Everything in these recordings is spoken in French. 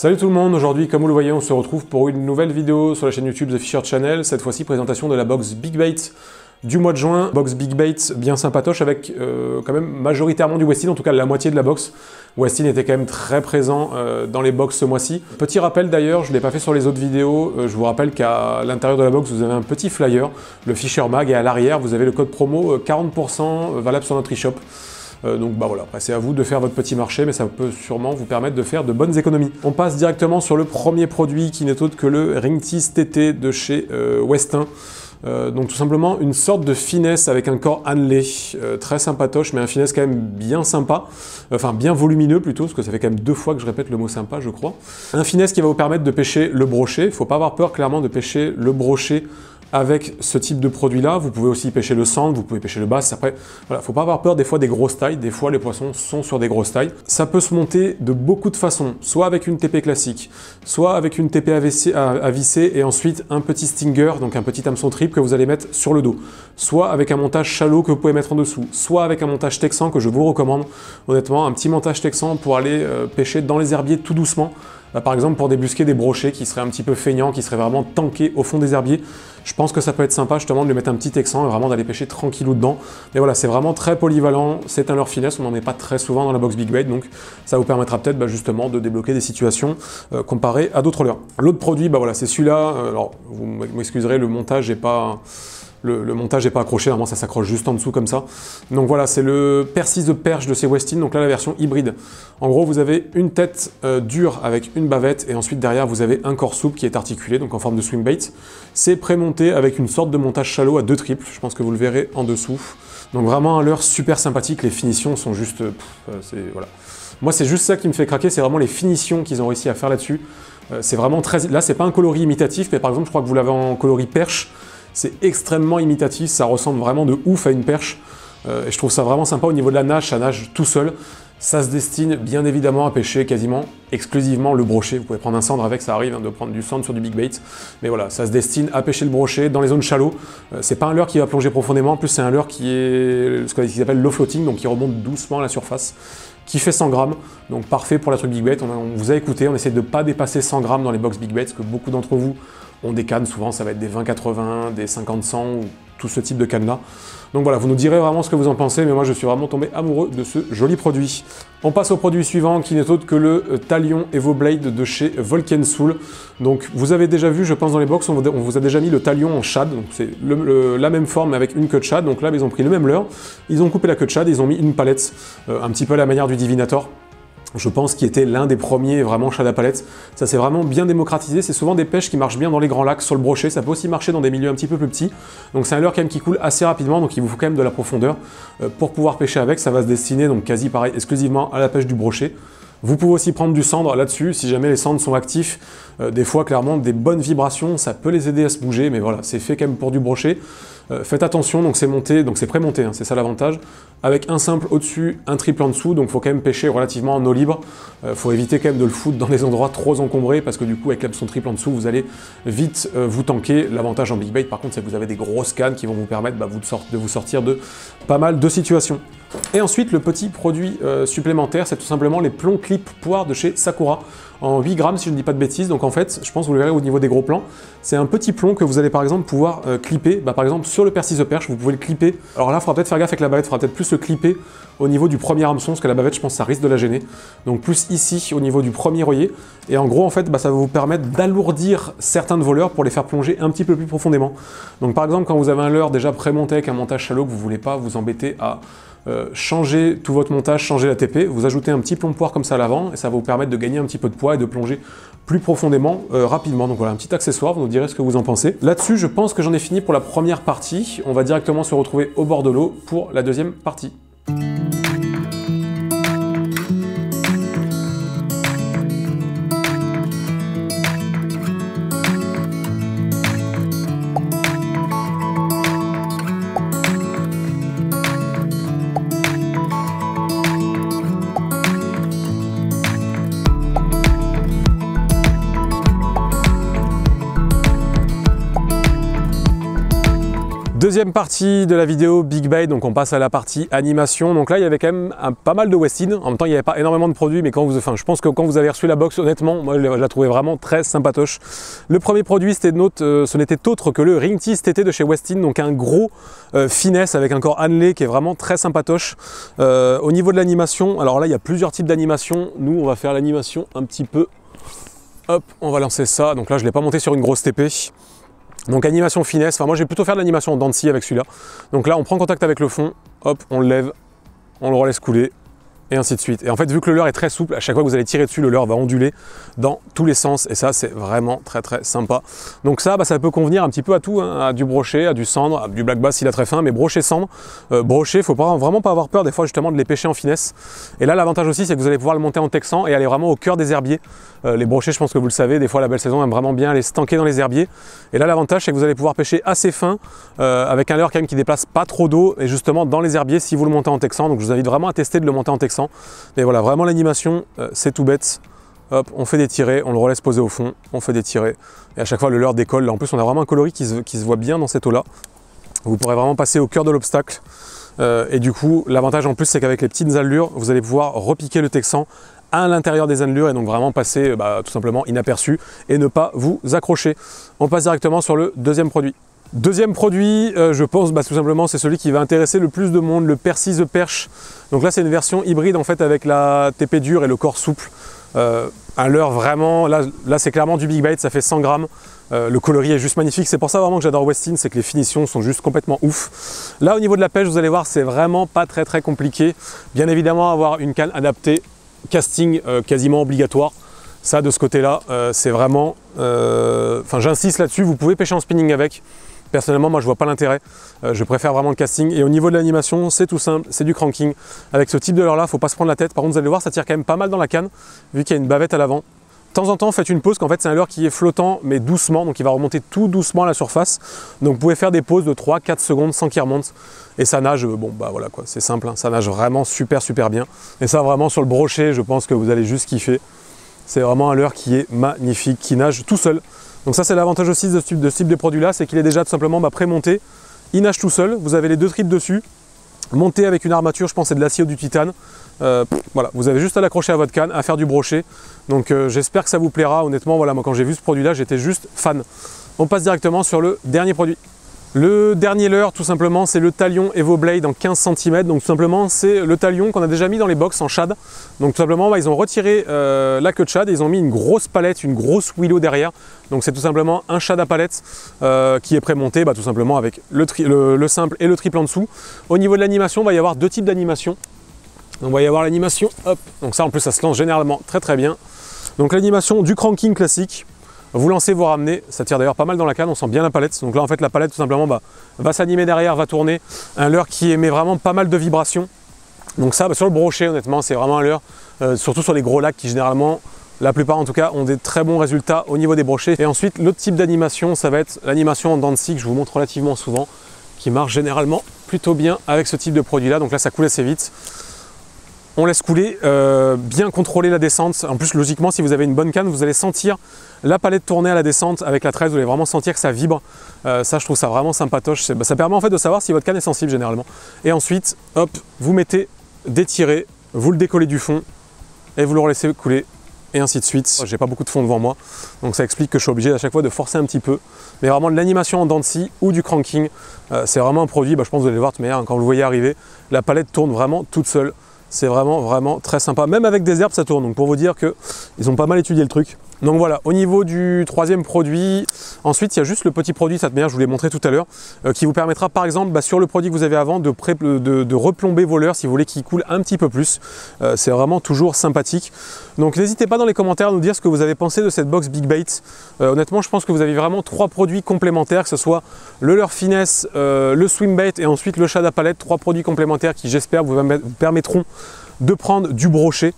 Salut tout le monde, aujourd'hui comme vous le voyez on se retrouve pour une nouvelle vidéo sur la chaîne YouTube The Fisher Channel, cette fois-ci présentation de la box Big Bait du mois de juin, box Big Bait bien sympatoche avec euh, quand même majoritairement du Westin, en tout cas la moitié de la box. Westin était quand même très présent euh, dans les box ce mois-ci. Petit rappel d'ailleurs, je ne l'ai pas fait sur les autres vidéos, euh, je vous rappelle qu'à l'intérieur de la box vous avez un petit flyer, le Fisher Mag, et à l'arrière vous avez le code promo 40% valable sur notre e-shop. Euh, donc bah voilà, c'est à vous de faire votre petit marché, mais ça peut sûrement vous permettre de faire de bonnes économies. On passe directement sur le premier produit qui n'est autre que le Ringtease TT de chez euh, Westin. Euh, donc tout simplement une sorte de finesse avec un corps annelé, très sympatoche, mais un finesse quand même bien sympa, enfin bien volumineux plutôt, parce que ça fait quand même deux fois que je répète le mot sympa, je crois. Un finesse qui va vous permettre de pêcher le brochet. Il faut pas avoir peur clairement de pêcher le brochet avec ce type de produit-là. Vous pouvez aussi pêcher le sang, vous pouvez pêcher le bass. Après, voilà, faut pas avoir peur des fois des grosses tailles. Des fois, les poissons sont sur des grosses tailles. Ça peut se monter de beaucoup de façons, soit avec une TP classique, soit avec une TP à visser et ensuite un petit stinger, donc un petit hameçon trip que vous allez mettre sur le dos, soit avec un montage shallow que vous pouvez mettre en dessous, soit avec un montage texan que je vous recommande. Honnêtement, un petit montage texan pour aller euh, pêcher dans les herbiers tout doucement. Bah, par exemple, pour débusquer des brochets qui seraient un petit peu feignants, qui seraient vraiment tankés au fond des herbiers, je pense que ça peut être sympa justement de lui mettre un petit texan et vraiment d'aller pêcher tranquillou dedans. Mais voilà, c'est vraiment très polyvalent, c'est un leurre finesse, on n'en est pas très souvent dans la box Big Bait, donc ça vous permettra peut-être bah, justement de débloquer des situations euh, comparées à d'autres leurres. L'autre produit, bah voilà, c'est celui-là. Euh, alors, vous m'excuserez, le montage n'est pas le, montage n'est pas accroché, normalement ça s'accroche juste en dessous comme ça. Donc voilà, c'est le Persis de perche de ces Westin, donc là la version hybride. En gros, vous avez une tête euh, dure avec une bavette et ensuite derrière vous avez un corps souple qui est articulé, donc en forme de swing bait. C'est pré-monté avec une sorte de montage shallow à deux triples, je pense que vous le verrez en dessous. Donc vraiment un leurre super sympathique, les finitions sont juste... Euh, voilà. Moi c'est juste ça qui me fait craquer, c'est vraiment les finitions qu'ils ont réussi à faire là-dessus. Euh, c'est vraiment très... Là c'est pas un coloris imitatif, mais par exemple je crois que vous l'avez en coloris perche, c'est extrêmement imitatif, ça ressemble vraiment de ouf à une perche. Euh, et je trouve ça vraiment sympa au niveau de la nage, ça nage tout seul. Ça se destine bien évidemment à pêcher quasiment exclusivement le brochet. Vous pouvez prendre un cendre avec, ça arrive hein, de prendre du cendre sur du big bait. Mais voilà, ça se destine à pêcher le brochet dans les zones shallow. Euh, c'est pas un leurre qui va plonger profondément, en plus c'est un leurre qui est ce qu'ils appellent low floating, donc qui remonte doucement à la surface, qui fait 100 grammes. Donc parfait pour la truc big bait. On, vous a écouté, on essaie de ne pas dépasser 100 grammes dans les box big bait, parce que beaucoup d'entre vous ont des cannes, souvent ça va être des 20-80, des 50-100 ou tout ce type de cannes-là. Donc voilà, vous nous direz vraiment ce que vous en pensez, mais moi je suis vraiment tombé amoureux de ce joli produit. On passe au produit suivant qui n'est autre que le euh, Talion Evo Blade de chez Volcan Soul. Donc vous avez déjà vu, je pense dans les box, on vous a déjà mis le Talion en shad, donc c'est la même forme avec une queue de shad. Donc là ils ont pris le même leurre, ils ont coupé la queue de shad, ils ont mis une palette, euh, un petit peu à la manière du Divinator je pense, qu'il était l'un des premiers vraiment chat à palette. Ça s'est vraiment bien démocratisé. C'est souvent des pêches qui marchent bien dans les grands lacs, sur le brochet. Ça peut aussi marcher dans des milieux un petit peu plus petits. Donc c'est un leurre quand même qui coule assez rapidement, donc il vous faut quand même de la profondeur euh, pour pouvoir pêcher avec. Ça va se destiner, donc quasi pareil, exclusivement à la pêche du brochet. Vous pouvez aussi prendre du cendre là-dessus, si jamais les cendres sont actifs. Euh, des fois, clairement, des bonnes vibrations, ça peut les aider à se bouger, mais voilà, c'est fait quand même pour du brochet. Euh, faites attention, donc c'est monté, donc c'est pré-monté, hein, c'est ça l'avantage. Avec un simple au-dessus, un triple en dessous, donc faut quand même pêcher relativement en eau libre. Euh, faut éviter quand même de le foutre dans des endroits trop encombrés, parce que du coup, avec l'hameçon triple en dessous, vous allez vite euh, vous tanker. L'avantage en big bait, par contre, c'est que vous avez des grosses cannes qui vont vous permettre bah, de vous sortir de pas mal de situations. Et ensuite, le petit produit supplémentaire, c'est tout simplement les plombs clip poire de chez Sakura en 8 grammes si je ne dis pas de bêtises. Donc en fait, je pense que vous le verrez au niveau des gros plans, c'est un petit plomb que vous allez par exemple pouvoir euh, clipper. Bah, par exemple sur le persil de perche, vous pouvez le clipper. Alors là, il faudra peut-être faire gaffe avec la bavette, il faudra peut-être plus le clipper au niveau du premier hameçon, parce que la bavette, je pense, ça risque de la gêner. Donc plus ici, au niveau du premier œillet. Et en gros, en fait, bah, ça va vous permettre d'alourdir certains de vos leurres pour les faire plonger un petit peu plus profondément. Donc par exemple, quand vous avez un leurre déjà pré-monté avec un montage shallow que vous voulez pas vous embêter à euh, changer tout votre montage, changer la TP, vous ajoutez un petit plomb poire comme ça à l'avant et ça va vous permettre de gagner un petit peu de poids et de plonger plus profondément euh, rapidement. Donc voilà, un petit accessoire, vous nous direz ce que vous en pensez. Là-dessus, je pense que j'en ai fini pour la première partie. On va directement se retrouver au bord de l'eau pour la deuxième partie. Deuxième partie de la vidéo Big Bait, donc on passe à la partie animation. Donc là, il y avait quand même pas mal de Westin. En même temps, il n'y avait pas énormément de produits, mais quand vous, enfin, je pense que quand vous avez reçu la box, honnêtement, moi, je la trouvais vraiment très sympatoche. Le premier produit, c'était euh, ce n'était autre que le Ring Tease TT de chez Westin, donc un gros euh, finesse avec un corps annelé qui est vraiment très sympatoche. Euh, au niveau de l'animation, alors là, il y a plusieurs types d'animation. Nous, on va faire l'animation un petit peu. Hop, on va lancer ça. Donc là, je ne l'ai pas monté sur une grosse TP. Donc animation finesse, enfin moi je vais plutôt faire de l'animation en dents avec celui-là. Donc là on prend contact avec le fond, hop, on le lève, on le relaisse couler, et ainsi de suite. Et en fait, vu que le leurre est très souple, à chaque fois que vous allez tirer dessus, le leurre va onduler dans tous les sens. Et ça, c'est vraiment très très sympa. Donc ça, bah, ça peut convenir un petit peu à tout, hein, à du brochet, à du cendre, à du black bass s'il a très fin, mais brochet cendre, euh, brochet, faut vraiment pas avoir peur des fois justement de les pêcher en finesse. Et là, l'avantage aussi, c'est que vous allez pouvoir le monter en texan et aller vraiment au cœur des herbiers. Euh, les brochets, je pense que vous le savez, des fois la belle saison aime vraiment bien les stanker dans les herbiers. Et là, l'avantage, c'est que vous allez pouvoir pêcher assez fin, euh, avec un leurre quand même qui déplace pas trop d'eau, et justement dans les herbiers si vous le montez en texan. Donc je vous invite vraiment à tester de le monter en texan. Mais voilà, vraiment l'animation, euh, c'est tout bête. Hop, on fait des tirés, on le relaisse poser au fond, on fait des tirés. Et à chaque fois, le leurre décolle. en plus, on a vraiment un coloris qui se, voit bien dans cette eau-là. Vous pourrez vraiment passer au cœur de l'obstacle. Euh, et du coup, l'avantage en plus, c'est qu'avec les petites allures, vous allez pouvoir repiquer le texan à l'intérieur des allures et donc vraiment passer bah, tout simplement inaperçu et ne pas vous accrocher. On passe directement sur le deuxième produit. Deuxième produit, euh, je pense bah, tout simplement c'est celui qui va intéresser le plus de monde, le Persis the Perche. Donc là c'est une version hybride en fait avec la TP dure et le corps souple. Euh, un leurre vraiment, là, là c'est clairement du big bait, ça fait 100 grammes. Euh, le coloris est juste magnifique, c'est pour ça vraiment que j'adore Westin, c'est que les finitions sont juste complètement ouf. Là au niveau de la pêche, vous allez voir, c'est vraiment pas très très compliqué. Bien évidemment avoir une canne adaptée, casting quasiment obligatoire. Ça de ce côté-là, c'est vraiment... Enfin j'insiste là-dessus, vous pouvez pêcher en spinning avec. Personnellement, moi, je vois pas l'intérêt. Euh, je préfère vraiment le casting. Et au niveau de l'animation, c'est tout simple, c'est du cranking. Avec ce type de leurre-là, faut pas se prendre la tête. Par contre, vous allez voir, ça tire quand même pas mal dans la canne, vu qu'il y a une bavette à l'avant. De temps en temps, faites une pause, qu'en fait, c'est un leurre qui est flottant, mais doucement, donc il va remonter tout doucement à la surface. Donc, vous pouvez faire des pauses de 3-4 secondes sans qu'il remonte. Et ça nage, euh, bon, bah voilà quoi, c'est simple, hein. ça nage vraiment super, super bien. Et ça, vraiment, sur le brochet, je pense que vous allez juste kiffer. C'est vraiment un leurre qui est magnifique, qui nage tout seul. Donc ça c'est l'avantage aussi de ce type de, de produit-là, c'est qu'il est déjà tout simplement bah, pré-monté. Il nage tout seul, vous avez les deux tripes dessus, monté avec une armature, je pense c'est de l'acier ou du titane. Euh, voilà, vous avez juste à l'accrocher à votre canne, à faire du brochet. Donc euh, j'espère que ça vous plaira. Honnêtement, voilà, moi quand j'ai vu ce produit-là, j'étais juste fan. On passe directement sur le dernier produit. Le dernier leurre, tout simplement, c'est le talion EvoBlade en 15 cm. Donc tout simplement, c'est le talion qu'on a déjà mis dans les box en shad. Donc tout simplement, bah, ils ont retiré euh, la queue de shad et ils ont mis une grosse palette, une grosse willow derrière. Donc c'est tout simplement un shad à palette euh, qui est prémonté bah, tout simplement avec le, simple et le triple en dessous. Au niveau de l'animation, il va y avoir deux types d'animation. Donc il va y avoir l'animation, hop, donc ça en plus ça se lance généralement très très bien. Donc l'animation du cranking classique, vous lancez, vous ramenez, ça tire d'ailleurs pas mal dans la canne, on sent bien la palette. Donc là en fait la palette tout simplement bah, va s'animer derrière, va tourner. Un leurre qui émet vraiment pas mal de vibrations. Donc ça, bah, sur le brochet honnêtement, c'est vraiment un leurre, euh, surtout sur les gros lacs qui généralement, la plupart en tout cas, ont des très bons résultats au niveau des brochets. Et ensuite, l'autre type d'animation, ça va être l'animation en dents que je vous montre relativement souvent, qui marche généralement plutôt bien avec ce type de produit là. Donc là ça coule assez vite. On laisse couler, euh, bien contrôler la descente. En plus, logiquement, si vous avez une bonne canne, vous allez sentir la palette tourner à la descente avec la 13, vous allez vraiment sentir que ça vibre. Euh, ça, je trouve ça vraiment sympatoche. Bah, ça permet en fait de savoir si votre canne est sensible généralement. Et ensuite, hop, vous mettez détiré, vous le décollez du fond et vous le laissez couler et ainsi de suite. J'ai pas beaucoup de fond devant moi, donc ça explique que je suis obligé à chaque fois de forcer un petit peu. Mais vraiment de l'animation en dents de scie ou du cranking, euh, c'est vraiment un produit, bah, je pense que vous allez le voir de quand vous le voyez arriver, la palette tourne vraiment toute seule. C'est vraiment, vraiment très sympa. Même avec des herbes, ça tourne. Donc pour vous dire qu'ils ont pas mal étudié le truc. Donc voilà, au niveau du troisième produit, ensuite il y a juste le petit produit, cette manière, je vous l'ai montré tout à l'heure, euh, qui vous permettra par exemple bah, sur le produit que vous avez avant de, replomber vos leurres si vous voulez qu'il coule un petit peu plus. Euh, c'est vraiment toujours sympathique. Donc n'hésitez pas dans les commentaires à nous dire ce que vous avez pensé de cette box Big Bait. Euh, honnêtement, je pense que vous avez vraiment trois produits complémentaires, que ce soit le leurre finesse, le swim bait et ensuite le chat à palette, trois produits complémentaires qui j'espère vous permettront de prendre du brochet.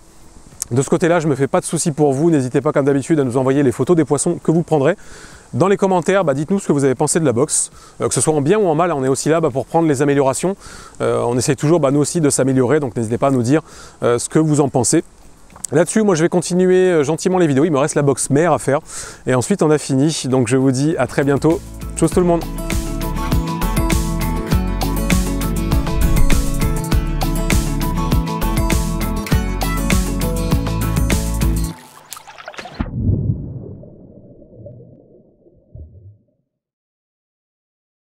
De ce côté-là, je ne me fais pas de soucis pour vous. N'hésitez pas, comme d'habitude, à nous envoyer les photos des poissons que vous prendrez. Dans les commentaires, bah, dites-nous ce que vous avez pensé de la box, euh, que ce soit en bien ou en mal, on est aussi là bah, pour prendre les améliorations. Euh, on essaie toujours, bah, nous aussi, de s'améliorer, donc n'hésitez pas à nous dire euh, ce que vous en pensez. Là-dessus, moi je vais continuer gentiment les vidéos, il me reste la box mère à faire, et ensuite on a fini, donc je vous dis à très bientôt. Tchuss tout le monde